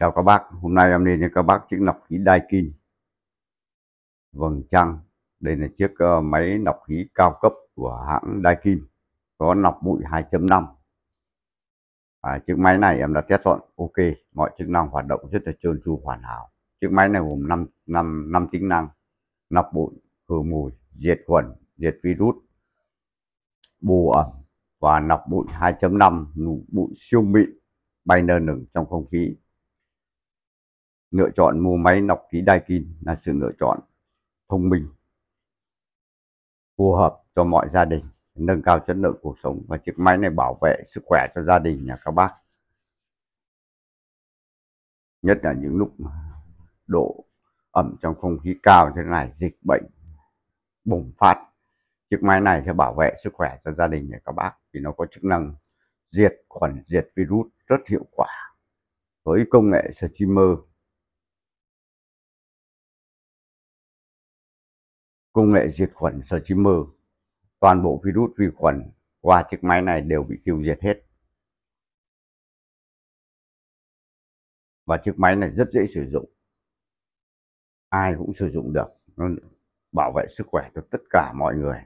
Chào các bác, hôm nay em lên cho các bác chiếc nọc khí Daikin. Vầng trăng Đây là chiếc ờ, máy nọc khí cao cấp của hãng Daikin Có nọc bụi 2.5 à, Chiếc máy này em đã test dọn ok Mọi chức năng hoạt động rất là trơn tru hoàn hảo. Chiếc máy này gồm 5, 5, 5 tính năng Nọc bụi, khử mùi, diệt khuẩn, diệt virus Bù ẩm và nọc bụi 2.5 Bụi siêu mịn bay nơ nửng trong không khí lựa chọn mua máy nọc khí Daikin là sự lựa chọn thông minh, phù hợp cho mọi gia đình, nâng cao chất lượng cuộc sống và chiếc máy này bảo vệ sức khỏe cho gia đình, nhà các bác. Nhất là những lúc độ ẩm trong không khí cao như thế này, dịch bệnh bùng phát, chiếc máy này sẽ bảo vệ sức khỏe cho gia đình, nhà các bác, vì nó có chức năng diệt khuẩn, diệt virus rất hiệu quả. Với công nghệ steamer công nghệ diệt khuẩn Steamer. Toàn bộ virus vi khuẩn qua chiếc máy này đều bị tiêu diệt hết. Và chiếc máy này rất dễ sử dụng. Ai cũng sử dụng được. Nó bảo vệ sức khỏe cho tất cả mọi người.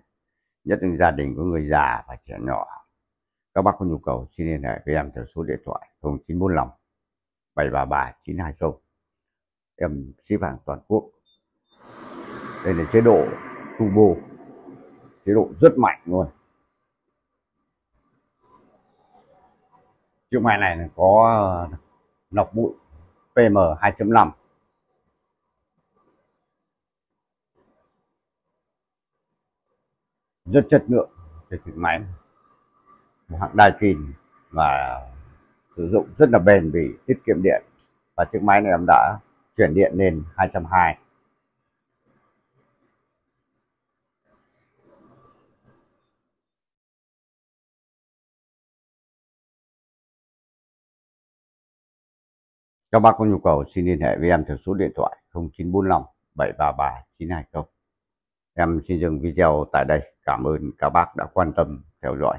Nhất là gia đình có người già và trẻ nhỏ. Các bác có nhu cầu xin liên hệ với em theo số điện thoại 0945 733 920. Em ship hàng toàn quốc đây là chế độ turbo chế độ rất mạnh luôn. Chiếc máy này có ờ, lọc bụi PM 2.5 rất chất lượng cái chiếc máy. Một hãng Daikin và sử dụng rất là bền bỉ, tiết kiệm điện. Và chiếc máy này em đã chuyển điện lên 220 Các bác có nhu cầu xin liên hệ với em theo số điện thoại 0945 733 920. Em xin dừng video tại đây. Cảm ơn các bác đã quan tâm, theo dõi.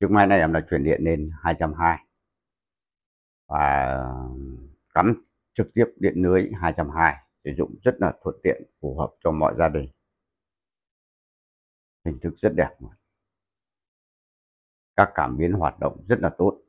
Trước máy này em đã chuyển điện lên 220 và cắm trực tiếp điện lưới 220 sử dụng rất là thuận tiện, phù hợp cho mọi gia đình hình thức rất đẹp các cảm biến hoạt động rất là tốt